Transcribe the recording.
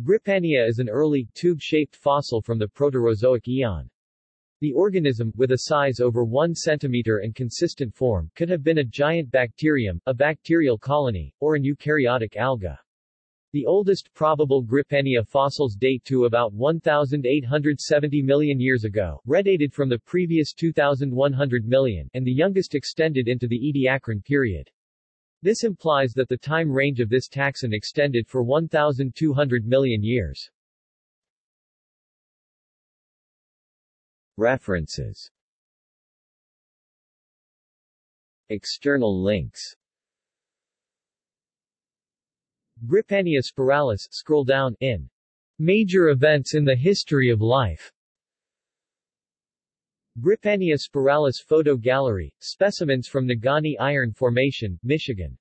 Grypania is an early, tube-shaped fossil from the Proterozoic eon. The organism, with a size over 1 cm and consistent form, could have been a giant bacterium, a bacterial colony, or an eukaryotic alga. The oldest probable Grypania fossils date to about 1,870 million years ago, redated from the previous 2,100 million, and the youngest extended into the Ediacaran period. This implies that the time range of this taxon extended for 1,200 million years. References. External links. Grypania spiralis, scroll down, in Major Events in the History of Life Grypania spiralis Photo Gallery, specimens from Negaunee Iron Formation, Michigan